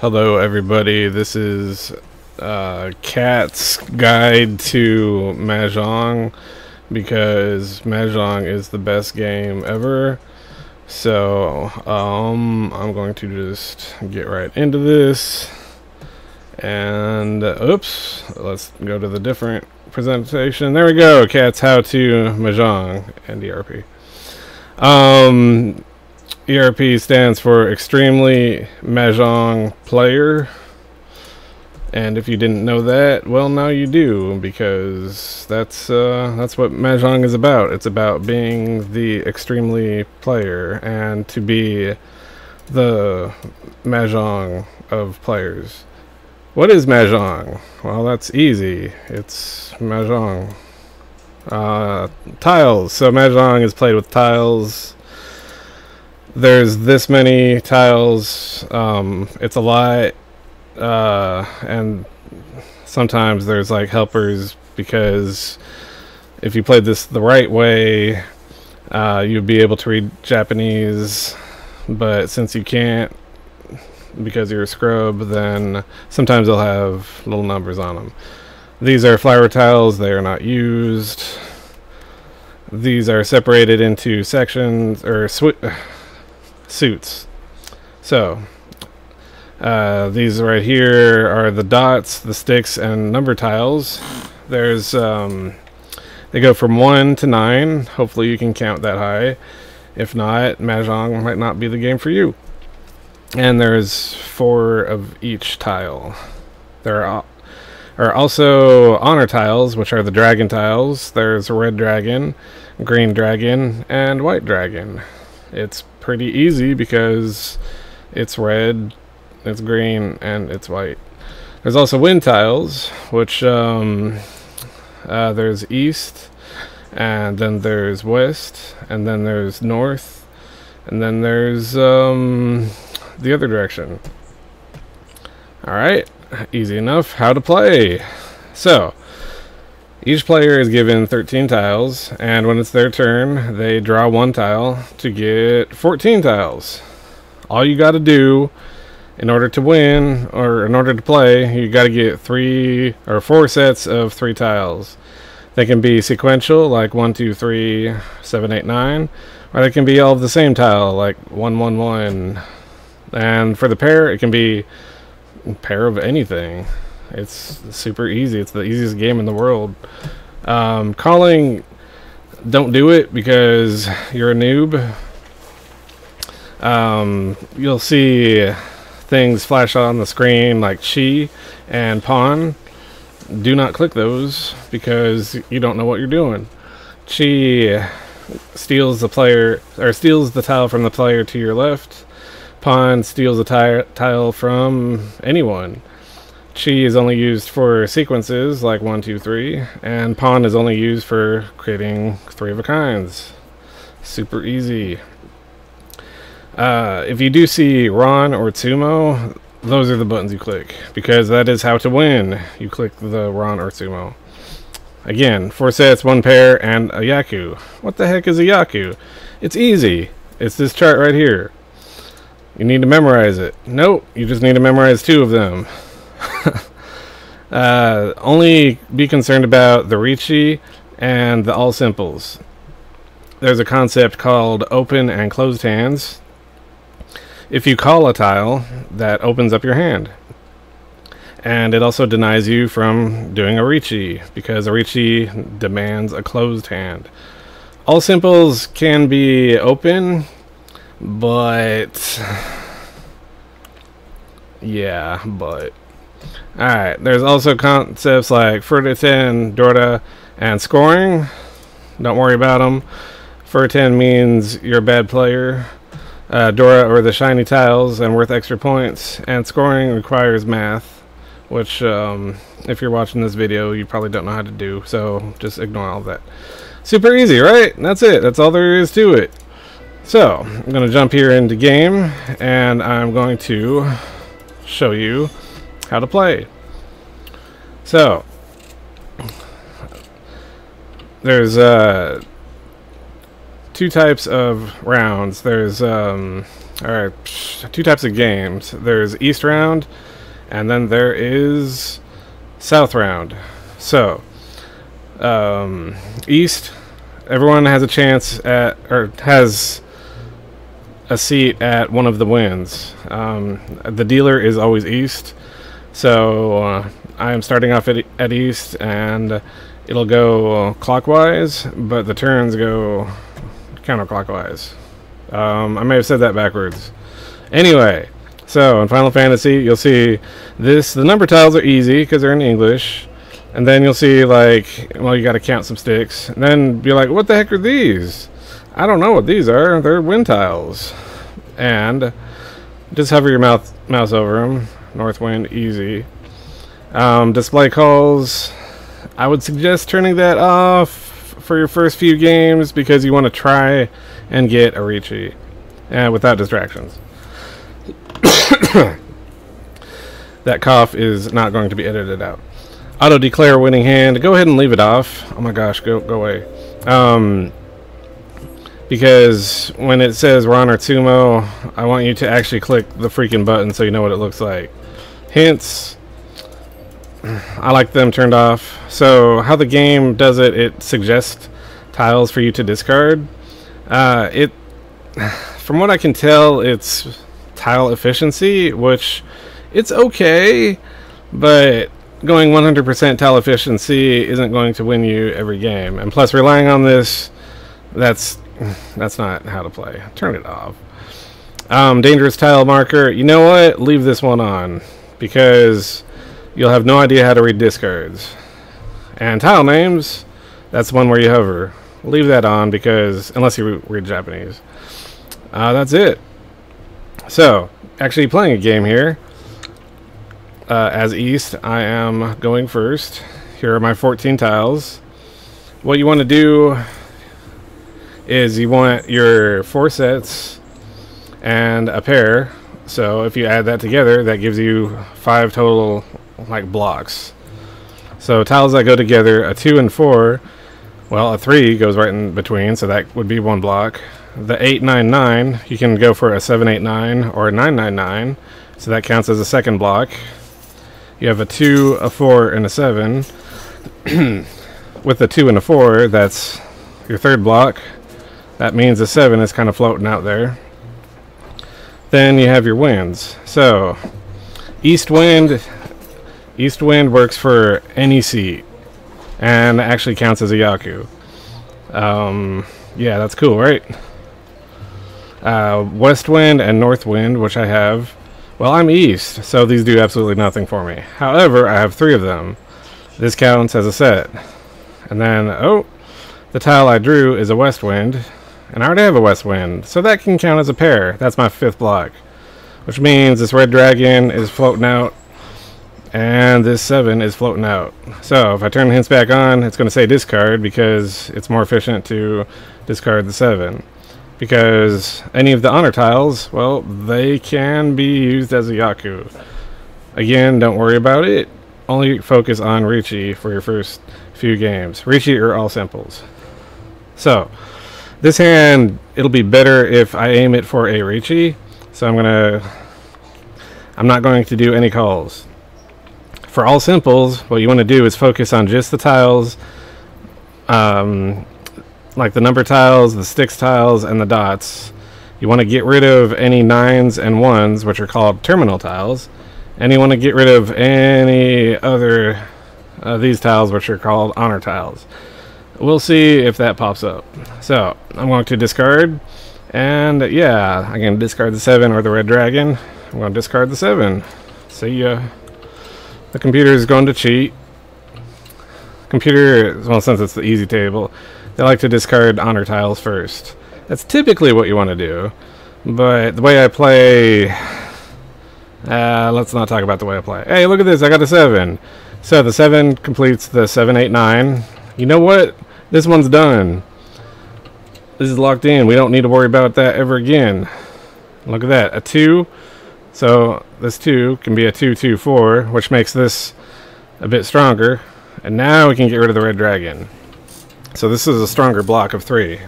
Hello, everybody. This is uh, Cat's Guide to Mahjong because Mahjong is the best game ever. So, um, I'm going to just get right into this. And, uh, oops, let's go to the different presentation. There we go. Cat's How to Mahjong and DRP. Um, ERP stands for Extremely Mahjong Player. And if you didn't know that, well, now you do, because that's uh, that's what Mahjong is about. It's about being the extremely player, and to be the Mahjong of players. What is Mahjong? Well, that's easy. It's Mahjong. Uh, tiles. So Mahjong is played with tiles there's this many tiles. Um, it's a lot, uh, and sometimes there's like helpers because if you played this the right way, uh, you'd be able to read Japanese. But since you can't, because you're a scrub, then sometimes they'll have little numbers on them. These are flower tiles. They are not used. These are separated into sections or suits. So, uh, these right here are the dots, the sticks, and number tiles. There's, um, they go from 1 to 9. Hopefully you can count that high. If not, Mahjong might not be the game for you. And there's four of each tile. There are, are also honor tiles, which are the dragon tiles. There's red dragon, green dragon, and white dragon. It's pretty easy because it's red, it's green, and it's white. There's also wind tiles, which um, uh, there's east, and then there's west, and then there's north, and then there's um, the other direction. Alright, easy enough. How to play. So, each player is given 13 tiles, and when it's their turn, they draw one tile to get 14 tiles. All you got to do in order to win, or in order to play, you got to get three or four sets of three tiles. They can be sequential, like 1, 2, 3, 7, 8, 9, or they can be all of the same tile, like 1, 1, 1. And for the pair, it can be a pair of anything. It's super easy. It's the easiest game in the world. Um, calling, don't do it because you're a noob. Um, you'll see things flash on the screen like chi and pon. Do not click those because you don't know what you're doing. Chi steals the player or steals the tile from the player to your left. Pon steals a tile from anyone. Chi is only used for sequences like 1, 2, 3, and Pon is only used for creating three of a kinds. Super easy. Uh, if you do see Ron or Tsumo, those are the buttons you click, because that is how to win. You click the Ron or Tsumo. Again, four sets, one pair, and a Yaku. What the heck is a Yaku? It's easy. It's this chart right here. You need to memorize it. Nope, you just need to memorize two of them. uh, only be concerned about the Riichi and the all simples. There's a concept called open and closed hands. If you call a tile, that opens up your hand. And it also denies you from doing a Riichi, because a Riichi demands a closed hand. All simples can be open, but... Yeah, but... Alright, there's also concepts like Furiten, Dora, and scoring. Don't worry about them. Furiten means you're a bad player. Uh, Dora or the shiny tiles and worth extra points. And scoring requires math, which um, if you're watching this video, you probably don't know how to do. So just ignore all that. Super easy, right? That's it. That's all there is to it. So I'm going to jump here into game and I'm going to show you how to play. So, there's uh, two types of rounds. There's um, Alright, two types of games. There's East Round, and then there is South Round. So, um, East, everyone has a chance at, or has a seat at one of the wins. Um, the dealer is always East, so uh, I am starting off at, at East, and it'll go clockwise, but the turns go counterclockwise. Um, I may have said that backwards. Anyway, so in Final Fantasy, you'll see this. The number tiles are easy because they're in English. And then you'll see, like, well, you got to count some sticks. And then be like, what the heck are these? I don't know what these are. They're wind tiles. And just hover your mouth, mouse over them. North wind, easy. Um, display calls. I would suggest turning that off for your first few games because you want to try and get a Riichi uh, without distractions. that cough is not going to be edited out. Auto declare winning hand. Go ahead and leave it off. Oh my gosh, go go away. Um, because when it says Ron or Tsumo, I want you to actually click the freaking button so you know what it looks like. Hence, I like them turned off. So how the game does it, it suggests tiles for you to discard. Uh, it, from what I can tell, it's tile efficiency, which it's okay, but going 100% tile efficiency isn't going to win you every game. And plus, relying on this, that's that's not how to play. Turn it off. Um, dangerous tile marker. You know what? Leave this one on because you'll have no idea how to read discards. And tile names, that's the one where you hover. Leave that on because unless you read Japanese. Uh, that's it. So, actually playing a game here. Uh, as East, I am going first. Here are my 14 tiles. What you want to do is you want your four sets and a pair. So if you add that together, that gives you five total like blocks. So tiles that go together, a two and four, well, a three goes right in between, so that would be one block. The eight, nine, nine, you can go for a seven, eight, nine, or a nine, nine, nine. So that counts as a second block. You have a two, a four, and a seven. With the two and a four, that's your third block. That means the 7 is kind of floating out there. Then you have your winds. So, east wind, east wind works for any seat, and actually counts as a Yaku. Um, yeah, that's cool, right? Uh, west wind and north wind, which I have. Well, I'm east, so these do absolutely nothing for me. However, I have three of them. This counts as a set. And then, oh, the tile I drew is a west wind, and I already have a west wind, so that can count as a pair. That's my fifth block. Which means this red dragon is floating out, and this seven is floating out. So if I turn the hints back on, it's going to say discard because it's more efficient to discard the seven. Because any of the honor tiles, well, they can be used as a Yaku. Again, don't worry about it. Only focus on Riichi for your first few games. Riichi are all simples. So, this hand, it'll be better if I aim it for a Riichi. So I'm gonna, I'm not going to do any calls. For all simples, what you want to do is focus on just the tiles, um, like the number tiles, the sticks tiles, and the dots. You want to get rid of any nines and ones, which are called terminal tiles, and you want to get rid of any other uh, these tiles, which are called honor tiles. We'll see if that pops up. So, I'm going to discard. And yeah, I can discard the 7 or the red dragon. I'm going to discard the 7. See ya. The computer is going to cheat. Computer, well, since it's the easy table, they like to discard honor tiles first. That's typically what you want to do. But the way I play... Uh, let's not talk about the way I play. Hey, look at this. I got a 7. So the 7 completes the 7, 8, 9. You know what? This one's done. This is locked in. We don't need to worry about that ever again. Look at that. A 2. So this 2 can be a 2, 2, 4, which makes this a bit stronger. And now we can get rid of the red dragon. So this is a stronger block of 3.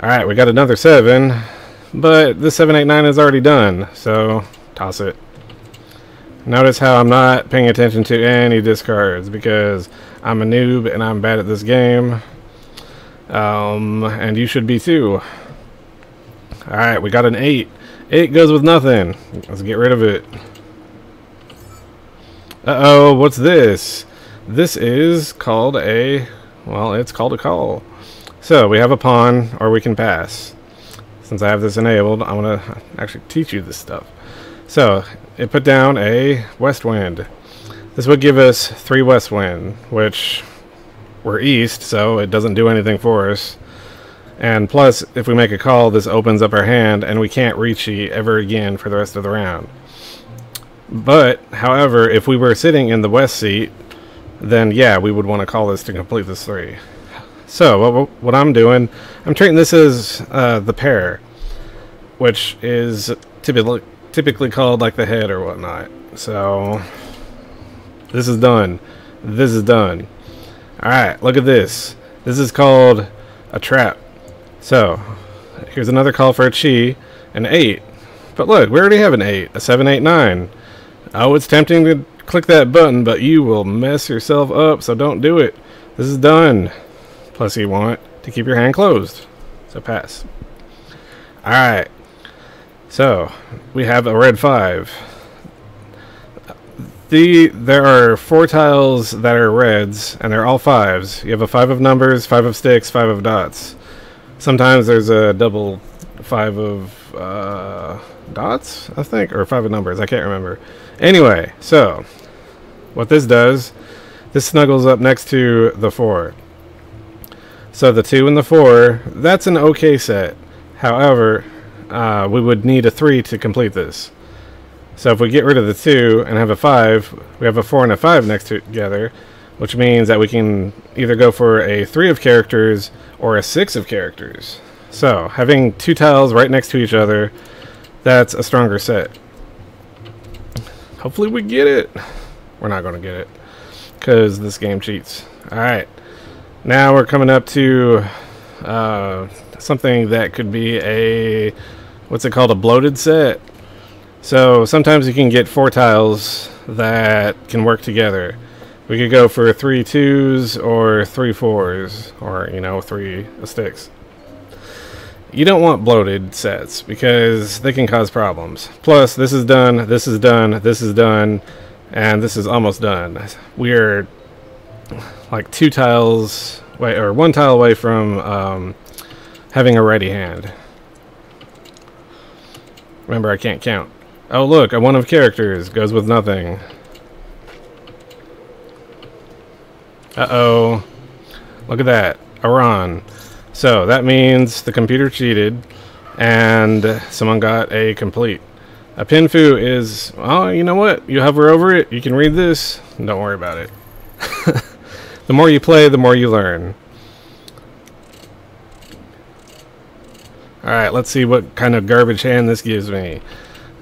Alright, we got another 7. but the 789 is already done, so toss it. Notice how I'm not paying attention to any discards because I'm a noob and I'm bad at this game. Um, and you should be too. Alright, we got an 8. 8 goes with nothing. Let's get rid of it. Uh-oh, what's this? This is called a... Well, it's called a call. So, we have a pon, or we can pass. Since I have this enabled, I'm going to actually teach you this stuff. So, it put down a west wind. This would give us three west wind, which we're east, so it doesn't do anything for us. And plus, if we make a call, this opens up our hand, and we can't reach it ever again for the rest of the round. But, however, if we were sitting in the west seat, then yeah, we would want to call this to complete this three. So, what, what I'm doing, I'm treating this as uh, the pair, which is typically, typically called like the head or whatnot. So, this is done. This is done. Alright, look at this. This is called a trap. So, here's another call for a chi, an 8. But look, we already have an 8, a 7, 8, 9. Oh, it's tempting to click that button, but you will mess yourself up, so don't do it. This is done. Plus you want to keep your hand closed. So pass. Alright. So, we have a red 5. The There are four tiles that are reds, and they're all 5s. You have a 5 of numbers, 5 of sticks, 5 of dots. Sometimes there's a double five of uh, dots, I think, or 5 of numbers, I can't remember. Anyway, so, what this does, this snuggles up next to the 4. So the 2 and the 4, that's an okay set. However, uh, we would need a 3 to complete this. So if we get rid of the 2 and have a 5, we have a 4 and a 5 next to together, which means that we can either go for a 3 of characters or a 6 of characters. So, having two tiles right next to each other, that's a stronger set. Hopefully we get it. We're not going to get it, because this game cheats. Alright, now we're coming up to uh, something that could be a, what's it called, a bloated set. So sometimes you can get four tiles that can work together. We could go for three twos or three fours, or, you know, three sticks. You don't want bloated sets because they can cause problems. Plus, this is done, this is done, this is done, and this is almost done. We're like two tiles, away, or one tile away from um, having a ready hand. Remember, I can't count. Oh look, a one of characters goes with nothing. Uh-oh. Look at that. Iran. So, that means the computer cheated, and someone got a complete. A pinfu is, oh, you know what? You hover over it, you can read this, don't worry about it. the more you play, the more you learn. Alright, let's see what kind of garbage hand this gives me.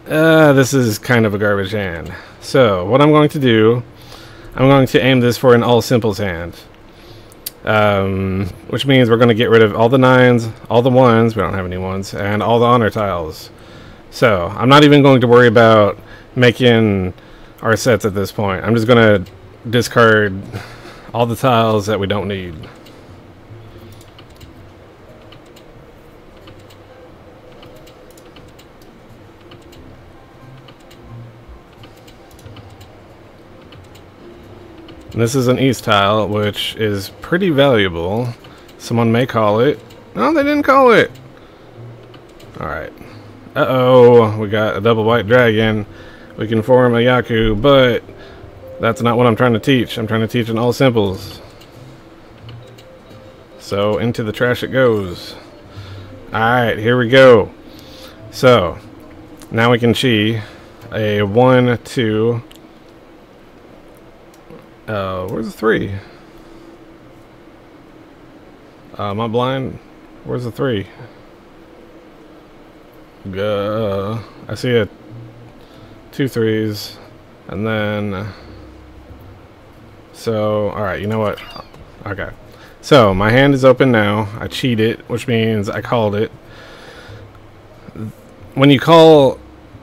Uh, this is kind of a garbage hand. So, what I'm going to do, I'm going to aim this for an all simples hand. Um, which means we're going to get rid of all the nines, all the ones, we don't have any ones, and all the honor tiles. So, I'm not even going to worry about making our sets at this point. I'm just going to discard all the tiles that we don't need. This is an east tile, which is pretty valuable. Someone may call it. No, they didn't call it. Alright. Uh-oh, we got a double white dragon. We can form a Yaku, but that's not what I'm trying to teach. I'm trying to teach in all simples. So, into the trash it goes. Alright, here we go. So, now we can chi a 1, 2, uh, where's the three? Uh, am I blind? Where's the three? Uh, I see a two threes, and then. So, alright, you know what? Okay. So, my hand is open now. I cheated, which means I called it. when you call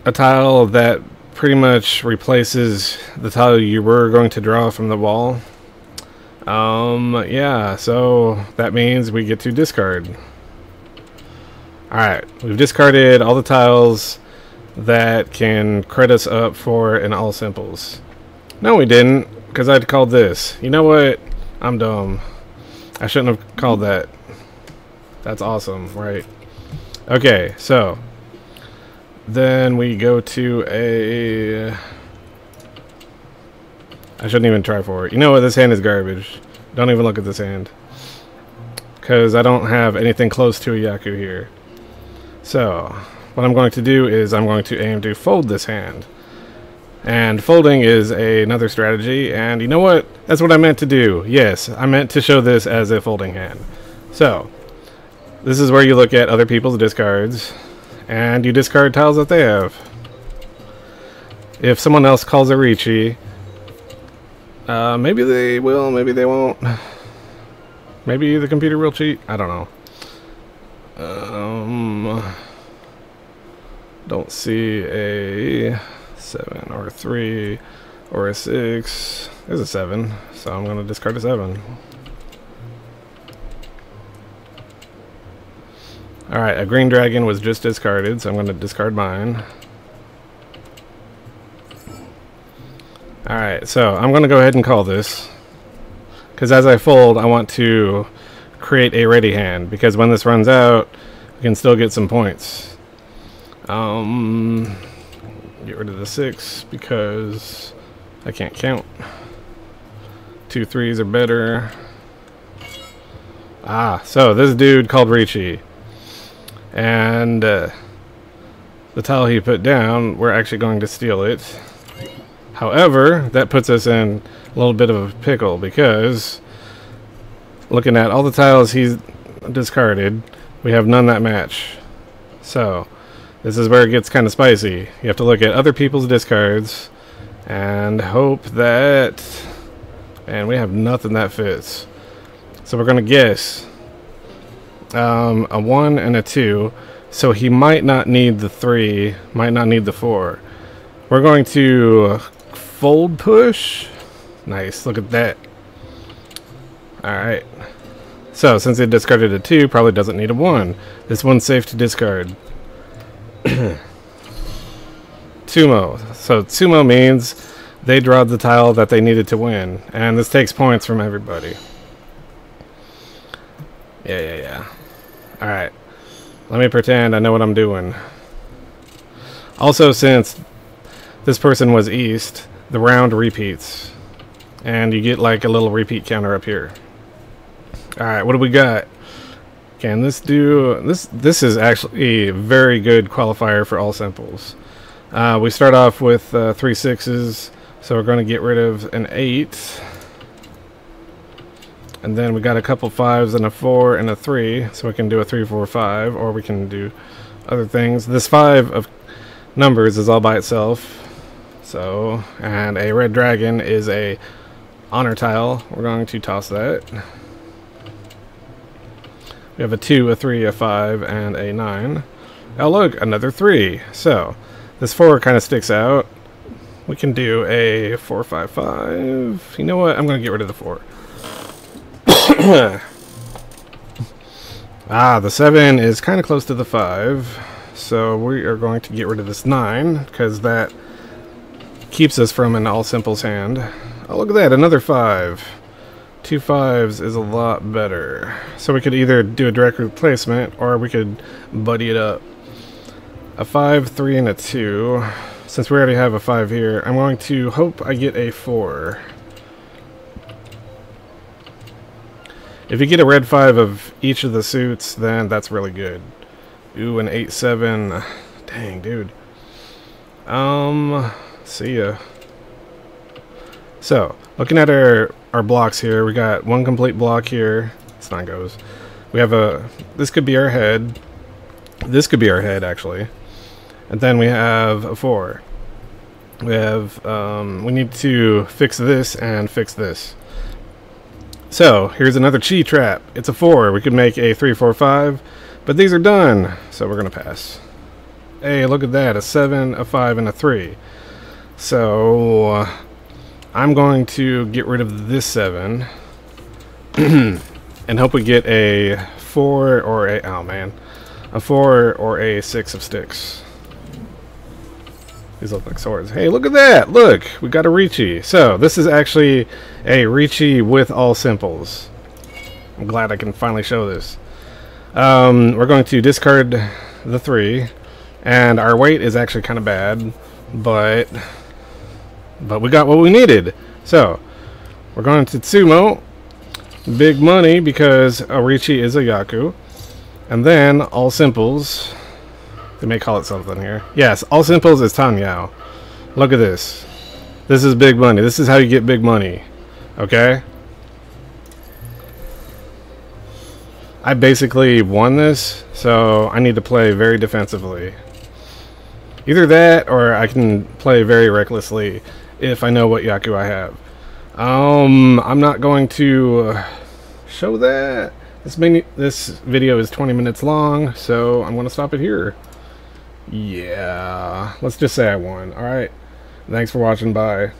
a tile that pretty much replaces the tile you were going to draw from the wall, um, yeah, so that means we get to discard. Alright, we've discarded all the tiles that can credit us up for an all simples. No, we didn't, because I'd called this. You know what? I'm dumb. I shouldn't have called that. That's awesome, right? Okay, so then we go to a. I shouldn't even try for it. You know what? This hand is garbage. Don't even look at this hand. Because I don't have anything close to a Yaku here. So, what I'm going to do is I'm going to aim to fold this hand. And folding is a, another strategy, and you know what? That's what I meant to do. Yes, I meant to show this as a folding hand. So, this is where you look at other people's discards, and you discard tiles that they have. If someone else calls a Riichi, uh, maybe they will, maybe they won't. Maybe the computer will cheat. I don't know. Um, don't see a 7 or a 3 or a 6. There's a 7, so I'm going to discard a 7. Alright, a green dragon was just discarded, so I'm going to discard mine. Alright, so I'm going to go ahead and call this. Because as I fold, I want to create a ready hand. Because when this runs out, we can still get some points. Um, get rid of the 6 because I can't count. Two threes are better. Ah, so this dude called Riichi. And uh, the tile he put down, we're actually going to steal it. However, that puts us in a little bit of a pickle because looking at all the tiles he's discarded, we have none that match. So, this is where it gets kind of spicy. You have to look at other people's discards and hope that... And we have nothing that fits. So we're going to guess um, a 1 and a 2. So he might not need the 3, might not need the 4. We're going to fold push. Nice, look at that. Alright. So, since it discarded a 2, probably doesn't need a 1. This one's safe to discard. Tsumo. So, Tsumo means they drawed the tile that they needed to win. And this takes points from everybody. Yeah, yeah, yeah. Alright. Let me pretend I know what I'm doing. Also, since this person was east, the round repeats. And you get like a little repeat counter up here. Alright, what do we got? Can this do... This This is actually a very good qualifier for all simples. Uh, we start off with uh, three sixes, so we're going to get rid of an eight. And then we got a couple fives and a four and a three, so we can do a three, four, five, or we can do other things. This five of numbers is all by itself. So, and a red dragon is a honor tile. We're going to toss that. We have a two, a three, a five, and a nine. Oh look, another three. So, this four kind of sticks out. We can do a four, five, five. You know what? I'm going to get rid of the four. ah, the 7 is kind of close to the 5. So we are going to get rid of this 9, because that keeps us from an all simples hand. Oh, look at that, another 5. Two fives is a lot better. So we could either do a direct replacement, or we could buddy it up. A 5, 3, and a 2. Since we already have a 5 here, I'm going to hope I get a 4. If you get a red 5 of each of the suits, then that's really good. Ooh, an 8-7. Dang, dude. Um, see ya. So, looking at our, our blocks here, we got one complete block here. It's not goes. We have a, this could be our head. This could be our head, actually. And then we have a 4. We have, um, we need to fix this and fix this. So, here's another chi trap. It's a 4. We could make a three, four, five, but these are done, so we're to pass. Hey, look at that. A 7, a 5, and a 3. So, I'm going to get rid of this 7. and hope we get a 4 or a... Oh, man. A 4 or a 6 of sticks. These look like swords. Hey, look at that! Look! We got a Riichi. So, this is actually a Riichi with all simples. I'm glad I can finally show this. Um, we're going to discard the 3. And our wait is actually kind of bad. But... But we got what we needed. So, we're going to Tsumo. Big money because Orichi is a Yaku. And then, all simples. They may call it something here. Yes, all simples is Tan Yao. Look at this. This is big money. This is how you get big money. Okay? I basically won this, so I need to play very defensively. Either that, or I can play very recklessly if I know what Yaku I have. Um, I'm not going to uh, show that. This, mini this video is 20 minutes long, so I'm going to stop it here. Yeah, let's just say I won. Alright, thanks for watching, bye.